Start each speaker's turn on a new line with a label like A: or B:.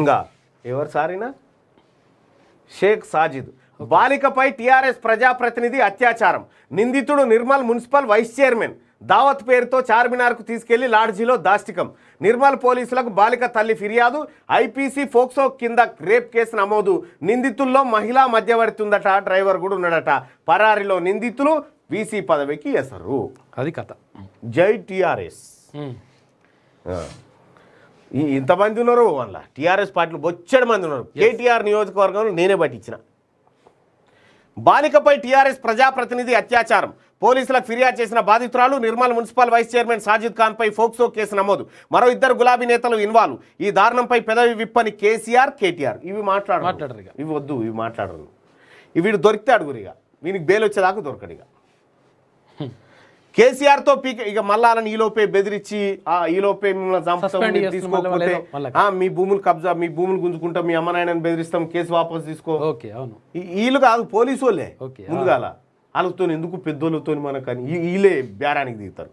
A: ఇంకా ఎవరు సారినా షేక్ సాజిద్. బాలికపై టీఆర్ఎస్ ప్రజాప్రతినిధి అత్యాచారం. నిందితుడు నిర్మల్ మున్సిపల్ వైస్ చైర్మన్. దావత్ పేరుతో చార్మినార్కు తీసుకెళ్ళి లాడ్జీలో దాష్టికం. నిర్మల్ పోలీసులకు బాలిక తల్లి ఫిర్యాదు. ఐపీసీ ఫోక్సో కింద రేప్ కేసు నమోదు. నిందితుల్లో మహిళా మధ్యవర్తి ఉందట డ్రైవర్ కూడా ఉన్నాడట. పరారిలో నిందితులు వీసీ పదవికి ఎసరు.
B: అది కథ.
A: జై టిఆర్ఎస్. ఇంతమంది ఉన్నారు వాళ్ళ టీఆర్ఎస్ పార్టీలు బొచ్చడి మంది ఉన్నారు. కేటీఆర్ నియోజకవర్గంలో నేనే పట్టించిన. బాలికపై టీఆర్ఎస్ ప్రజాప్రతినిధి అత్యాచారం. పోలీసులకు ఫిర్యాదు చేసిన బాధితురాలు Nirmal municipal vice chairman Sajid Khan పై ఫోక్సో కేసు నమోదు. మరో ఇద్దరు గులాబీ నేతలు ఇన్వాల్వ్. ఈ దారుణంపై పెదవి విప్పని కేసీఆర్ కేటీఆర్. ఇవి మాట్లాడరు.
B: మాట్లాడరు.
A: ఇవి వద్దు ఇవి మాట్లాడరు. ఇవి వీడు దొరికితే అడుగురు ఇక వీనికి బెయిల్ వచ్చేదాకా దొరకడు ఇక. కేసీఆర్తో పీక ఇక మళ్ళా ఈలోపే బెదిరించి ఆ ఈలోపే మిమ్మల్ని చంపుతాం, తీసుకోకపోతే మీ భూములు కబ్జా మీ భూములు గుంజుకుంటాం మీ అమ్మ నాయనని బెదిరిస్తాం కేసు వాపస్ తీసుకో. వీళ్ళు కాదు పోలీసు వాళ్ళే. ముందుగాల. వాళ్ళతో ఎందుకు పెద్దోళ్ళతో మనకని ఈ- వీళ్ళే బేరానికి దిగుతారు.